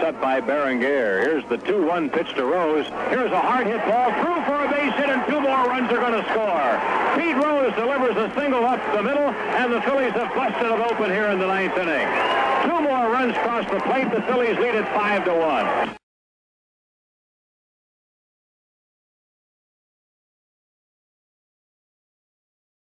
set by Berenguer. Here's the 2-1 pitch to Rose. Here's a hard hit ball through for a base hit, and two more runs are going to score. Pete Rose delivers a single up the middle, and the Phillies have busted it open here in the ninth inning. Two more runs cross the plate. The Phillies lead at 5 to 1.